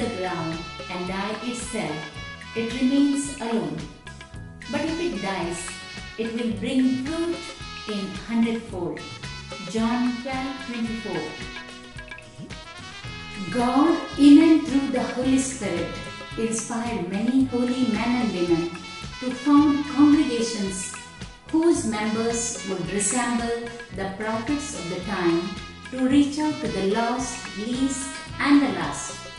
the ground and die itself, it remains alone. But if it dies, it will bring fruit in hundredfold. John 12 24. God, in and through the Holy Spirit, inspired many holy men and women to found congregations whose members would resemble the prophets of the time to reach out to the lost, least, and the last.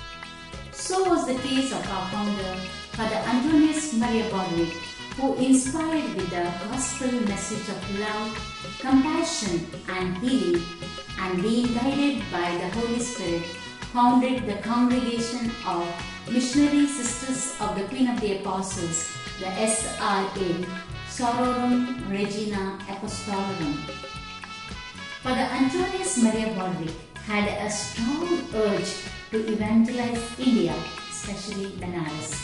So was the case of our founder, Father Antonius Maria Bodewig, who inspired with the gospel message of love, compassion, and healing, and being guided by the Holy Spirit, founded the congregation of Missionary Sisters of the Queen of the Apostles, the SRA, Sororum Regina Apostolorum. Father Antonius Maria Bodewig had a strong urge to evangelize India, especially Benares.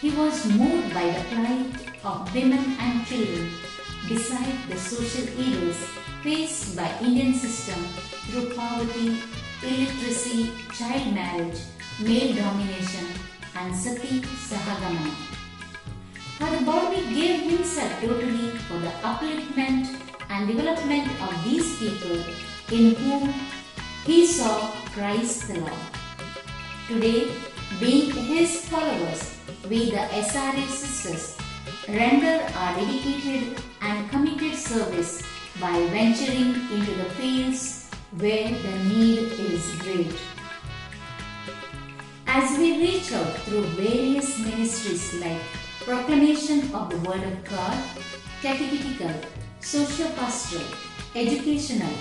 He was moved by the plight of women and children beside the social evils faced by Indian system through poverty, illiteracy, child marriage, male domination and sati. Father Bodewig gave himself totally for the upliftment and development of these people in whom he saw Christ the Lord. Today, being his followers, we the SRA sisters render our dedicated and committed service by venturing into the fields where the need is great. As we reach out through various ministries like proclamation of the Word of God, catechetical, social pastoral, educational,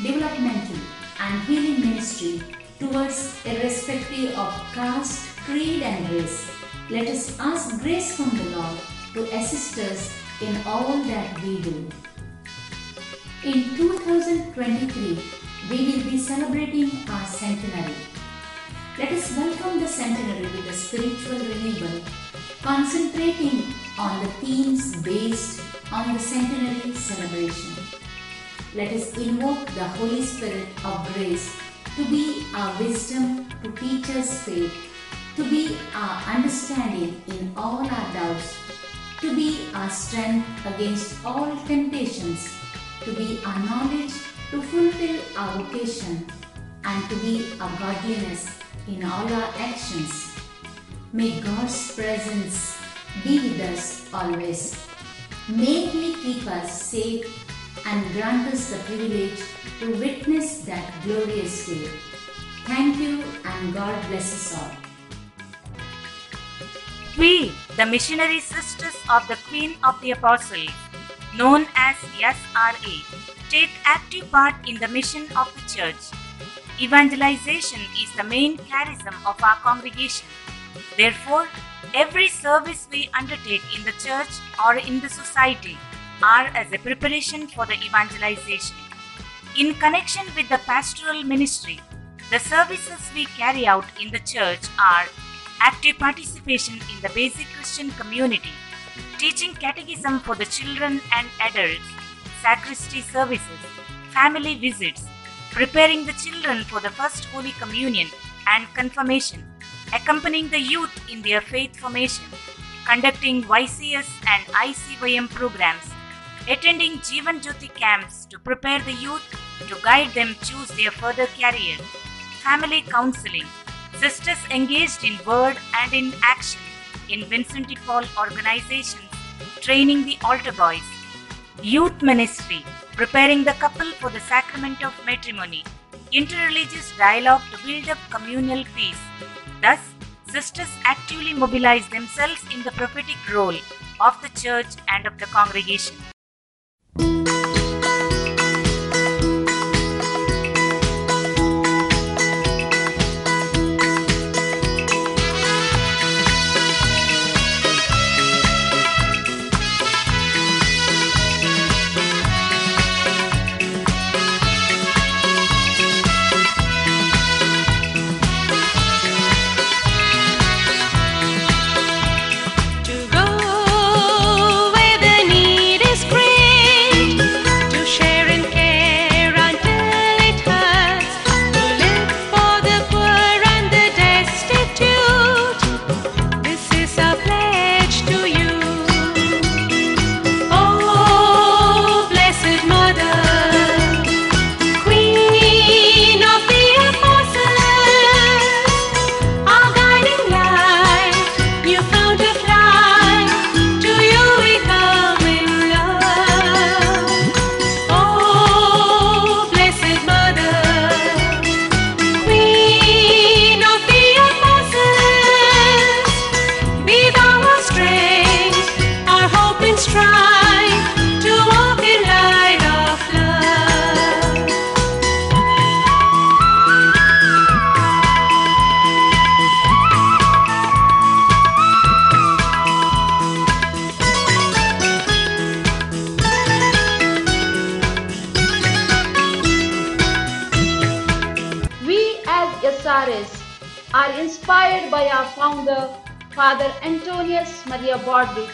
developmental, and healing ministry towards irrespective of caste, creed, and race. Let us ask grace from the Lord to assist us in all that we do. In 2023, we will be celebrating our centenary. Let us welcome the centenary with a spiritual renewal, concentrating on the themes based on the centenary celebration. Let us invoke the Holy Spirit of grace to be our wisdom to teach us faith, to be our understanding in all our doubts, to be our strength against all temptations, to be our knowledge to fulfill our vocation, and to be our godliness in all our actions. May God's presence be with us always. May He keep us safe and grant us the privilege to witness that glorious day. Thank you and God bless us all. We, the missionary sisters of the Queen of the Apostles, known as SRA, take active part in the mission of the Church. Evangelization is the main charism of our congregation. Therefore, every service we undertake in the church or in the society are as a preparation for the evangelization. In connection with the pastoral ministry, the services we carry out in the church are active participation in the basic Christian community, teaching catechism for the children and adults, sacristy services, family visits, preparing the children for the first Holy Communion and confirmation, accompanying the youth in their faith formation, conducting YCS and ICYM programs, attending Jivan Jyoti camps to prepare the youth to guide them choose their further career, family counseling, sisters engaged in word and in action. In Vincent de Paul organizations, training the altar boys, youth ministry, preparing the couple for the sacrament of matrimony, interreligious dialogue to build up communal peace. Thus, sisters actively mobilize themselves in the prophetic role of the church and of the congregation. Paris are inspired by our founder, Father Antonius Maria Bodewig,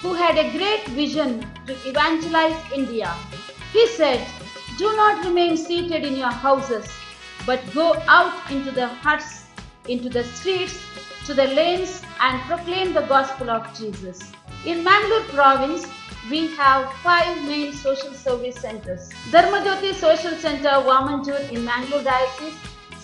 who had a great vision to evangelize India. He said, Do not remain seated in your houses, but go out into the huts, into the streets, to the lanes, and proclaim the gospel of Jesus. In Mangalore province, we have five main social service centers. Dharmajyoti Social Center, Vamanjur in Mangalore Diocese,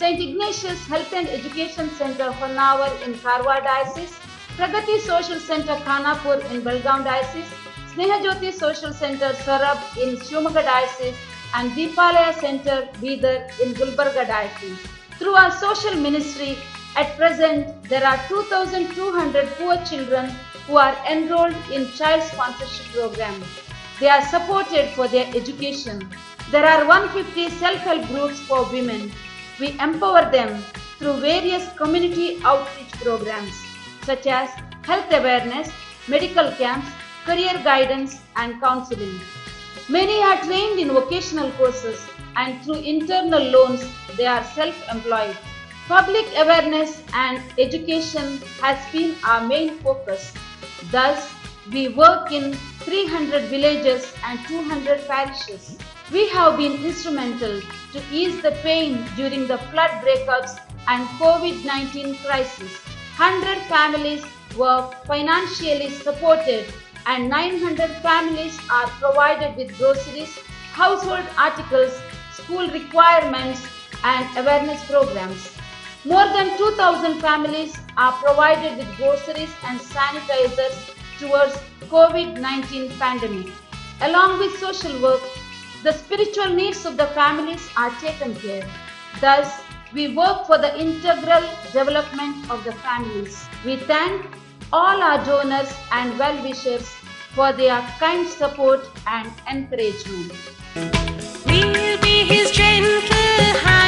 St. Ignatius Health and Education Center, Honavar in Karwar Diocese, Pragati Social Center, Khanapur in Belgaum Diocese, Snehajyoti Social Center, Sorab in Shimoga Diocese, and Deepalaya Center, Bidar in Gulbarga Diocese. Through our social ministry, at present, there are 2,200 poor children who are enrolled in child sponsorship program. They are supported for their education. There are 150 self-help groups for women. We empower them through various community outreach programs such as health awareness, medical camps, career guidance and counseling. Many are trained in vocational courses and through internal loans they are self-employed. Public awareness and education has been our main focus. Thus, we work in 300 villages and 200 parishes. We have been instrumental to ease the pain during the flood breakups and COVID-19 crisis. 100 families were financially supported and 900 families are provided with groceries, household articles, school requirements and awareness programs. More than 2000 families are provided with groceries and sanitizers towards COVID-19 pandemic. Along with social work, the spiritual needs of the families are taken care. Thus, we work for the integral development of the families. We thank all our donors and well-wishers for their kind support and encouragement. We'll be his gentle hands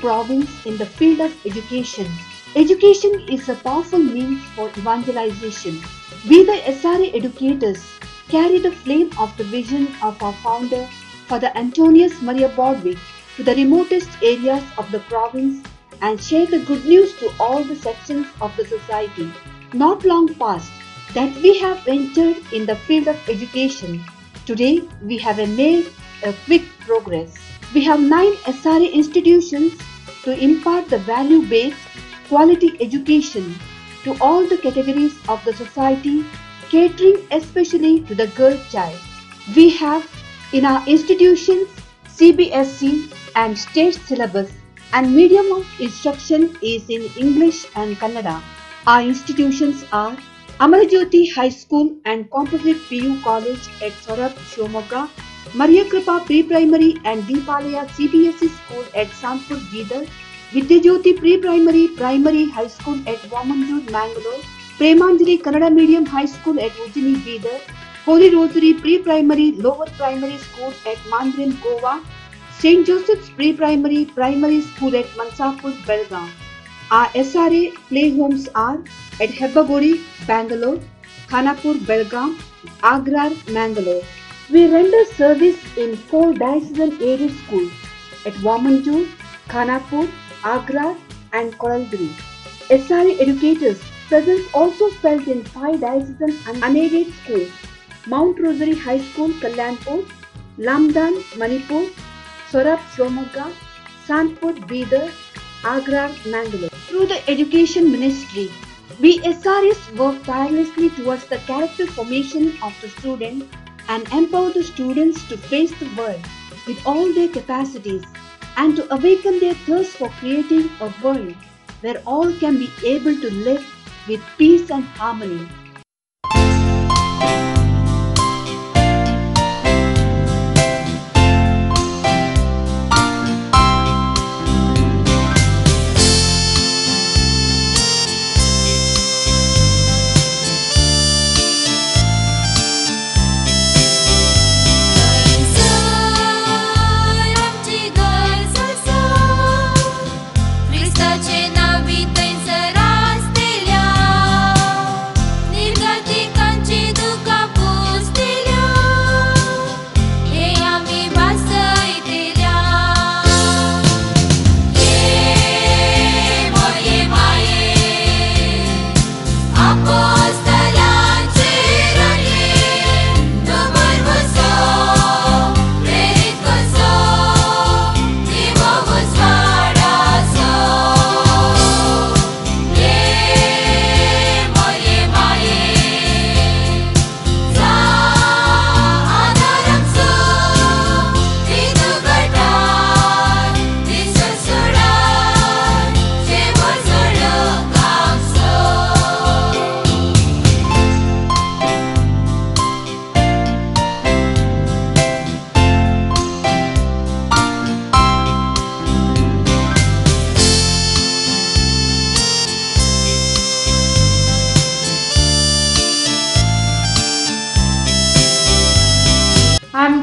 province in the field of education. Education is a powerful means for evangelization. We the SRA educators carry the flame of the vision of our founder, Father Antonius Maria Bodewig, to the remotest areas of the province and share the good news to all the sections of the society. Not long past that we have entered in the field of education. Today we have made a quick progress. We have nine SRA institutions to impart the value based quality education to all the categories of the society, catering especially to the girl child. We have in our institutions CBSC and state syllabus and medium of instruction is in English and Kannada. Our institutions are Amarajyoti High School and Composite PU College at Sorab, Shimoga, Mariya Kripa pre primary and Deepalaya CBSE school at Sampur गीदर Vidyajyoti pre primary primary high school at Vamanur Mangalore Premanjali Kannada medium high school at Ujani Bidar holy rosary pre primary lower primary school at Mandrem Goa saint Joseph's pre primary primary school at Mansapur Belgaum R S R A play homes R at Hebgori Bangalore Khanapur Belgaum Agra Mangalore We render service in four diocesan aided schools at Vamanjur, Khanapur, Agra, and Koralguri. SRA educators' presence also felt in five diocesan and unaided schools Mount Rosary High School, Kalyanpur, Lamdan, Manipur, Sorab, Shimoga, Sanpur, Bidar, Agra, Mangalore. Through the education ministry, we SRS work tirelessly towards the character formation of the student and empower the students to face the world with all their capacities and to awaken their thirst for creating a world where all can be able to live with peace and harmony.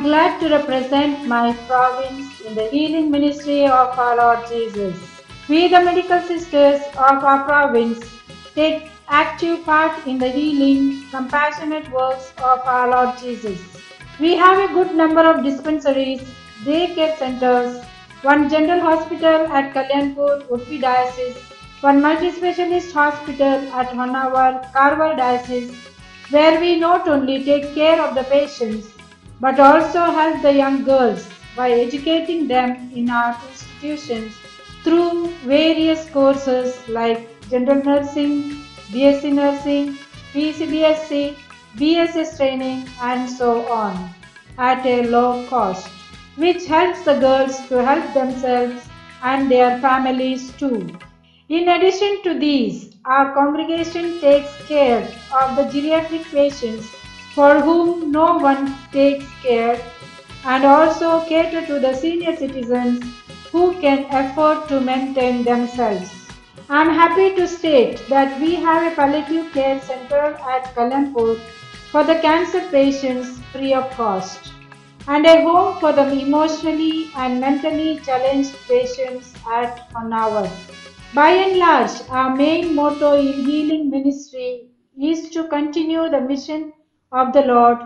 Glad to represent my province in the healing ministry of our Lord Jesus. We, the medical sisters of our province, take active part in the healing, compassionate works of our Lord Jesus. We have a good number of dispensaries, daycare centers, one general hospital at Kalyanpur, Udupi Diocese, one multi-specialist hospital at Honavar, Karwar Diocese, where we not only take care of the patients but also help the young girls by educating them in our institutions through various courses like general nursing, BSc nursing, PCBSc, BSS training and so on at a low cost which helps the girls to help themselves and their families too. In addition to these, our congregation takes care of the geriatric patients for whom no one takes care and also cater to the senior citizens who can afford to maintain themselves. I am happy to state that we have a palliative care center at Kalyanpur for the cancer patients free of cost and a home for the emotionally and mentally challenged patients at Honavar. By and large, our main motto in healing ministry is to continue the mission of the Lord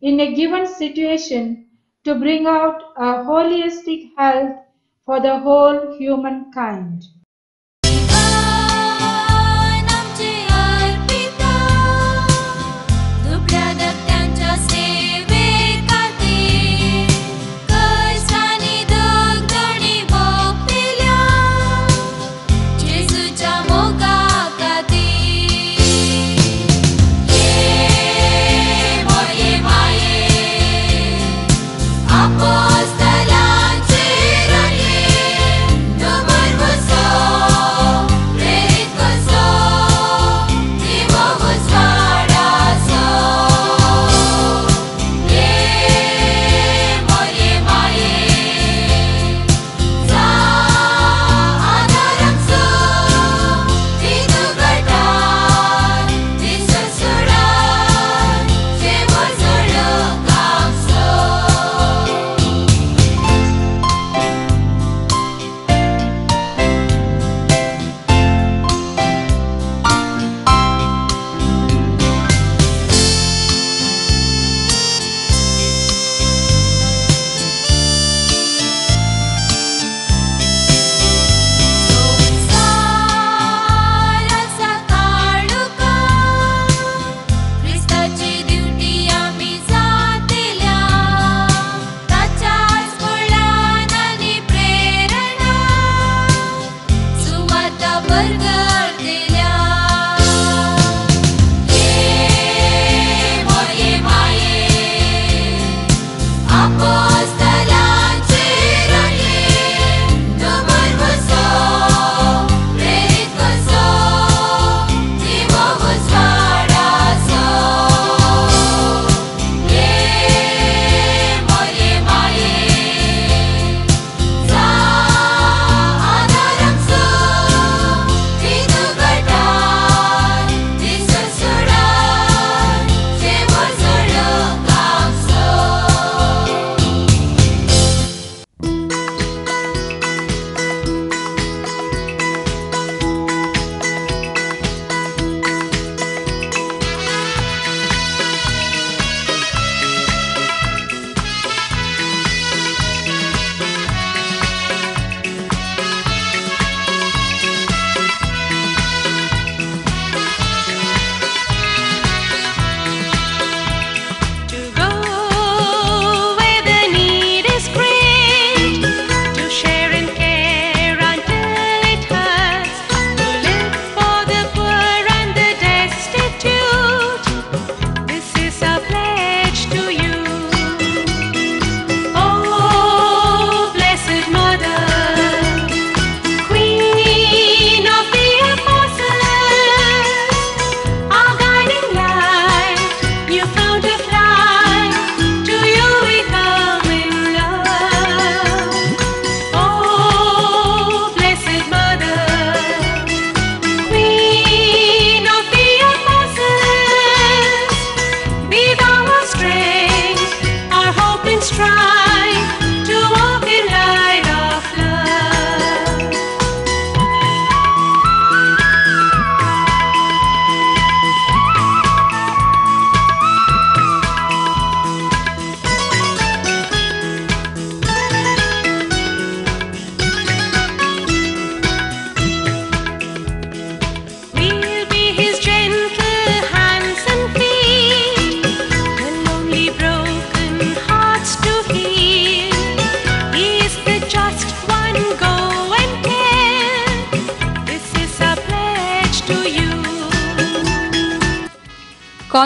in a given situation to bring out a holistic health for the whole humankind. barca.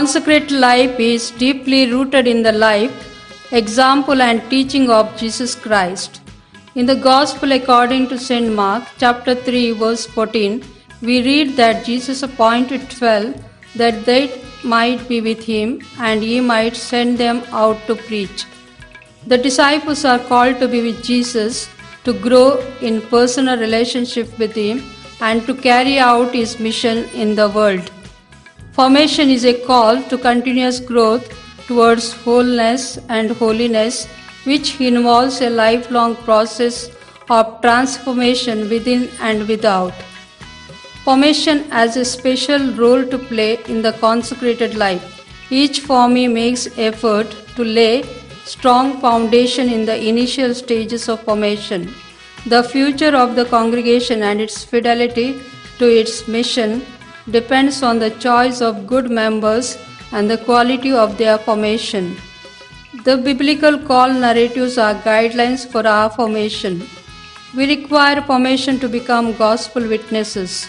Consecrate life is deeply rooted in the life, example, and teaching of Jesus Christ. In the Gospel according to St. Mark, chapter 3, verse 14, we read that Jesus appointed twelve that they might be with him and he might send them out to preach. The disciples are called to be with Jesus, to grow in personal relationship with him, and to carry out his mission in the world. Formation is a call to continuous growth towards wholeness and holiness, which involves a lifelong process of transformation within and without. Formation has a special role to play in the consecrated life. Each formee makes effort to lay strong foundation in the initial stages of formation. The future of the congregation and its fidelity to its mission depends on the choice of good members and the quality of their formation. The biblical call narratives are guidelines for our formation. We require formation to become gospel witnesses.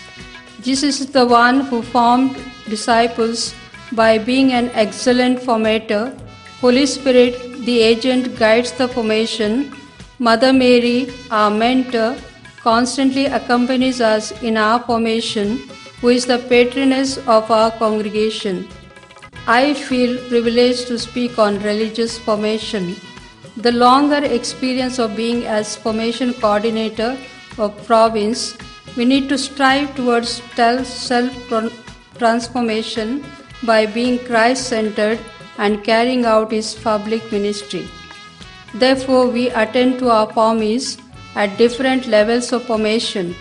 Jesus is the one who formed disciples by being an excellent formator. Holy Spirit, the agent, guides the formation. Mother Mary, our mentor, constantly accompanies us in our formation, who is the patroness of our congregation. I feel privileged to speak on religious formation. The longer experience of being as formation coordinator of province, we need to strive towards self transformation by being Christ centered and carrying out his public ministry. Therefore, we attend to our formees at different levels of formation,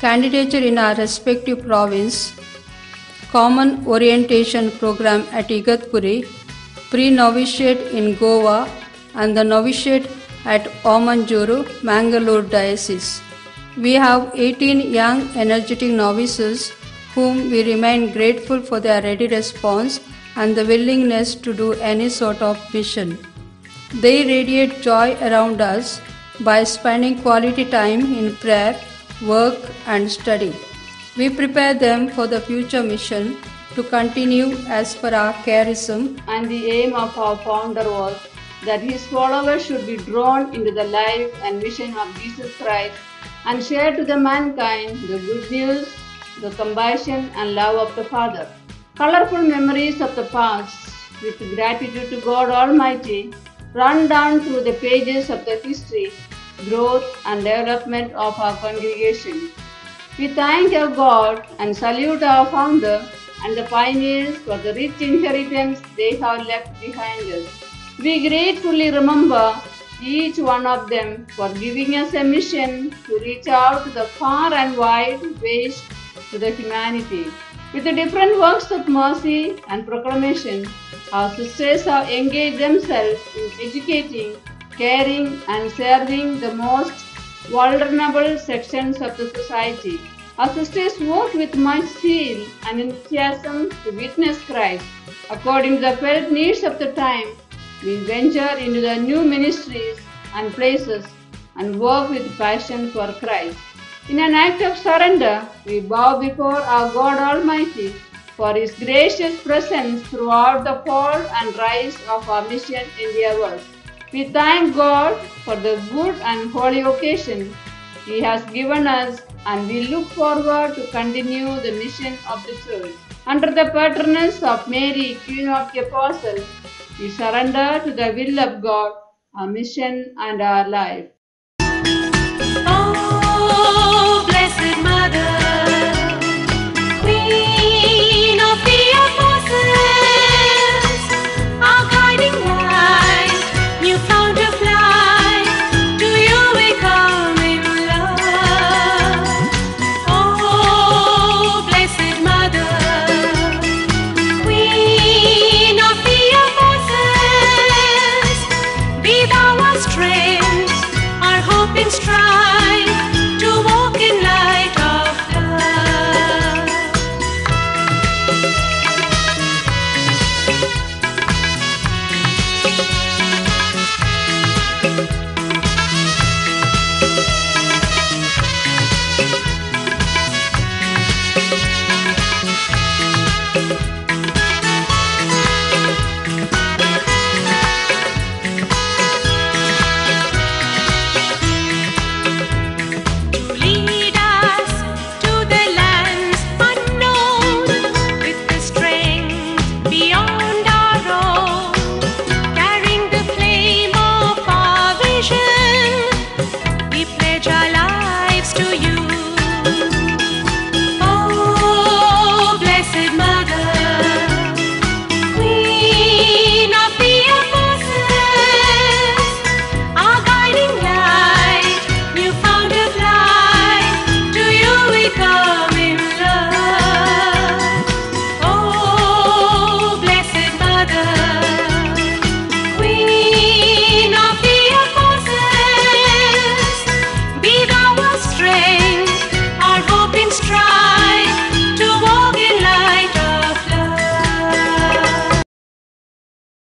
candidature in our respective province, common orientation program at Igatpuri, pre-novitiate in Goa, and the novitiate at Vamanjur, Mangalore Diocese. We have 18 young, energetic novices whom we remain grateful for their ready response and the willingness to do any sort of mission. They radiate joy around us by spending quality time in prayer, work, and study. We prepare them for the future mission to continue as per our charism and the aim of our founder was that his followers should be drawn into the life and mission of Jesus Christ and share to the mankind the good news, the compassion and love of the Father. Colorful memories of the past with gratitude to God Almighty run down through the pages of the history, growth and development of our congregation. We thank our God and salute our founder and the pioneers for the rich inheritance they have left behind us. We gratefully remember each one of them for giving us a mission to reach out to the far and wide ways to the humanity. With the different works of mercy and proclamation, our sisters have engaged themselves in educating, caring, and serving the most vulnerable sections of the society. Our sisters work with much zeal and enthusiasm to witness Christ. According to the felt needs of the time, we venture into the new ministries and places and work with passion for Christ. In an act of surrender, we bow before our God Almighty for His gracious presence throughout the fall and rise of our mission in the endeavors. We thank God for the good and holy occasion He has given us and we look forward to continue the mission of the church. Under the patronage of Mary, Queen of the Apostles, we surrender to the will of God, our mission and our life.